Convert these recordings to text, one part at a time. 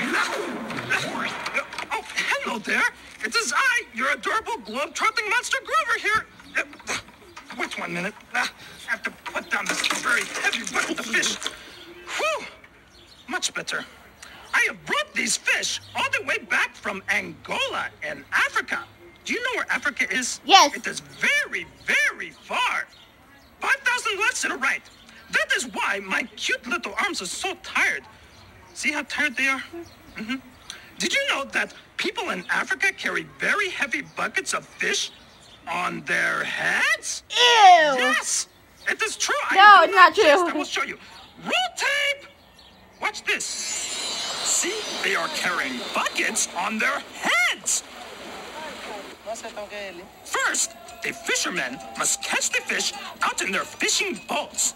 Oh, hello there. It is I, your adorable globe-trotting monster Grover here. Uh, Wait one minute. Uh, I have to put down this very heavy bucket of fish. Whew! Much better. I have brought these fish all the way back from Angola in Africa. Do you know where Africa is? Yes. It is very, very far. 5,000 left to the right. That is why my cute little arms are so tired. See how tired they are? hmm Did you know that people in Africa carry very heavy buckets of fish on their heads? Ew. Yes, it is true. No, it's not true. I will show you. Roll tape. Watch this. See, they are carrying buckets on their heads. First, the fishermen must catch the fish out in their fishing boats.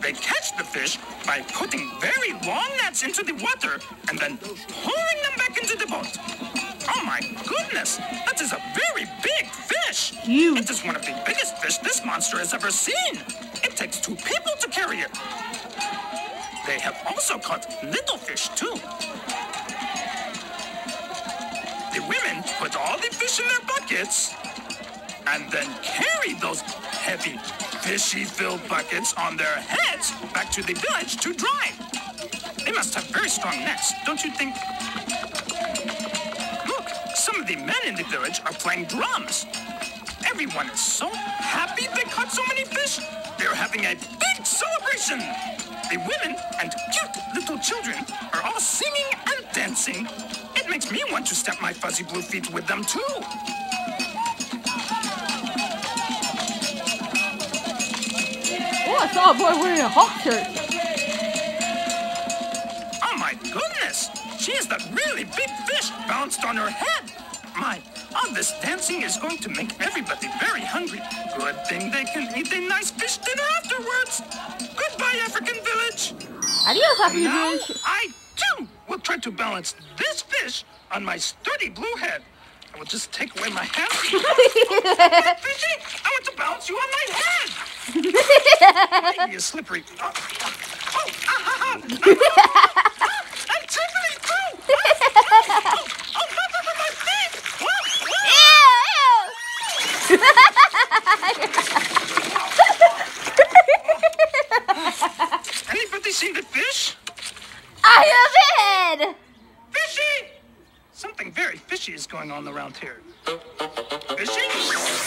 They catch the fish by putting very long nets into the water and then pulling them back into the boat. Oh my goodness, that is a very big fish. Huge. It is one of the biggest fish this monster has ever seen. It takes two people to carry it. They have also caught little fish too. The women put all the fish in their buckets and then carry those heavy, fishy filled buckets on their heads back to the village to dry. They must have very strong nets, don't you think? Look, some of the men in the village are playing drums. Everyone is so happy they caught so many fish. They're having a big celebration. The women and cute little children are all singing and dancing. It makes me want to step my fuzzy blue feet with them too. I saw a boy wearing a Hulk shirt. Oh my goodness! She has that really big fish bounced on her head. My, all this dancing is going to make everybody very hungry. Good thing they can eat a nice fish dinner afterwards. Goodbye, African village. Adios, Happy Now Village. I too will try to balance this fish on my sturdy blue head. I will just take away my hand. Fishy, I want to balance you on my head. Maybe you're slippery. Oh, oh, ah, ah, ah. I'm tickly too. Oh, oh, oh, my, feet. Anybody seen the fish? I have it! Fishy! Something very fishy is going on around here. Fishy?